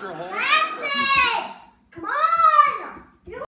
extra hole?